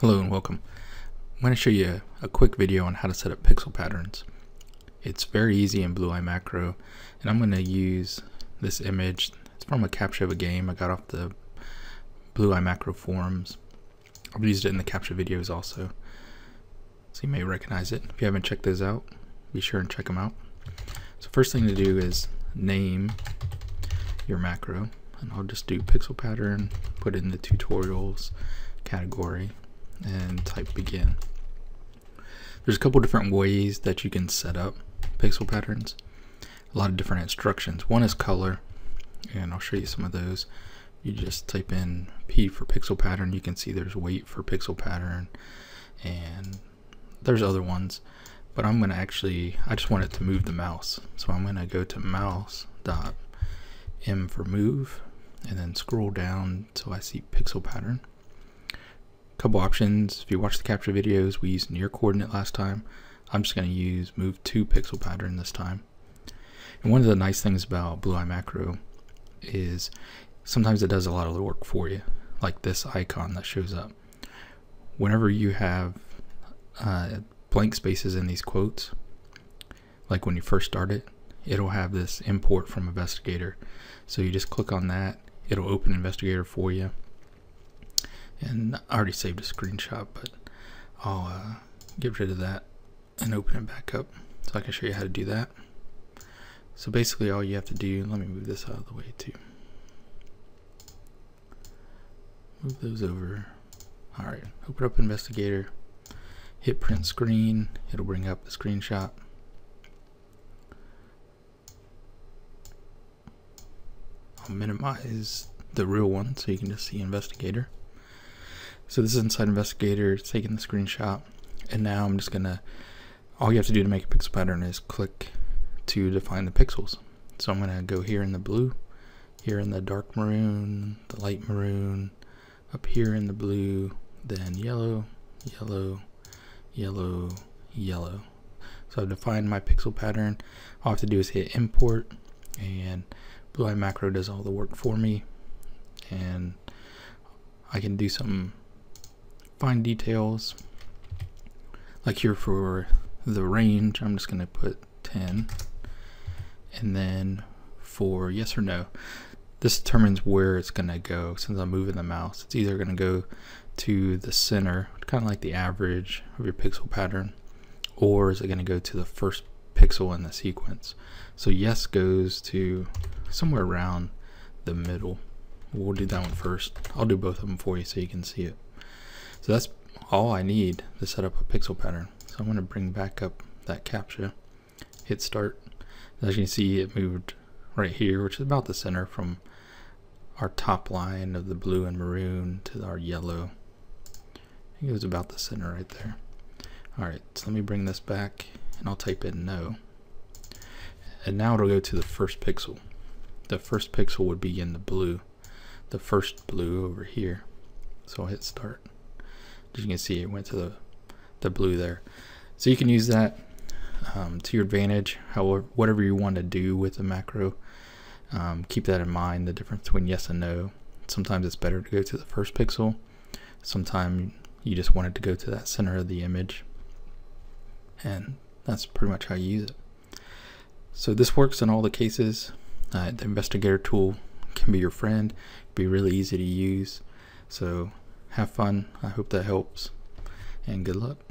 Hello and welcome. I'm going to show you a, quick video on how to set up pixel patterns. It's very easy in Blue Eye Macro and I'm going to use this image. It's from a CAPTCHA of a game I got off the Blue Eye Macro forums. I've used it in the CAPTCHA videos also. So you may recognize it. If you haven't checked those out, be sure and check them out. So first thing to do is name your macro and I'll just do pixel pattern, put in the tutorials category and type begin. There's a couple different ways that you can set up pixel patterns. A lot of different instructions. One is color, and I'll show you some of those. You just type in P for pixel pattern. You can see there's wait for pixel pattern, and there's other ones. But I'm going to actually, I just want it to move the mouse. So I'm going to go to mouse dot M for move, and then scroll down so I see pixel pattern couple options. If you watch the CAPTCHA videos, we used near coordinate last time. I'm just going to use move to pixel pattern this time. And one of the nice things about Blue Eye Macro is sometimes it does a lot of the work for you, like this icon that shows up. Whenever you have uh, blank spaces in these quotes, like when you first start it, it'll have this import from Investigator. So you just click on that, it'll open Investigator for you and I already saved a screenshot but I'll uh, get rid of that and open it back up so I can show you how to do that. So basically all you have to do let me move this out of the way too. Move those over. Alright open up investigator hit print screen. It'll bring up the screenshot. I'll minimize the real one so you can just see investigator so this is inside investigator, it's taking the screenshot. And now I'm just gonna, all you have to do to make a pixel pattern is click to define the pixels. So I'm gonna go here in the blue, here in the dark maroon, the light maroon, up here in the blue, then yellow, yellow, yellow, yellow. So I've defined my pixel pattern. All I have to do is hit import and Blue Eye Macro does all the work for me. And I can do some fine details. Like here for the range I'm just gonna put 10 and then for yes or no this determines where it's gonna go. Since I'm moving the mouse it's either gonna go to the center kind of like the average of your pixel pattern or is it gonna go to the first pixel in the sequence? So yes goes to somewhere around the middle. We'll do that one first. I'll do both of them for you so you can see it so that's all I need to set up a pixel pattern. So I'm going to bring back up that CAPTCHA, hit start. As you can see, it moved right here, which is about the center from our top line of the blue and maroon to our yellow. it was about the center right there. Alright, so let me bring this back and I'll type in no. And now it'll go to the first pixel. The first pixel would be in the blue. The first blue over here. So I'll hit start as you can see it went to the, the blue there. So you can use that um, to your advantage however whatever you want to do with the macro. Um, keep that in mind the difference between yes and no. Sometimes it's better to go to the first pixel. Sometimes you just want it to go to that center of the image. And that's pretty much how you use it. So this works in all the cases. Uh, the investigator tool can be your friend. Be really easy to use. So have fun. I hope that helps. And good luck.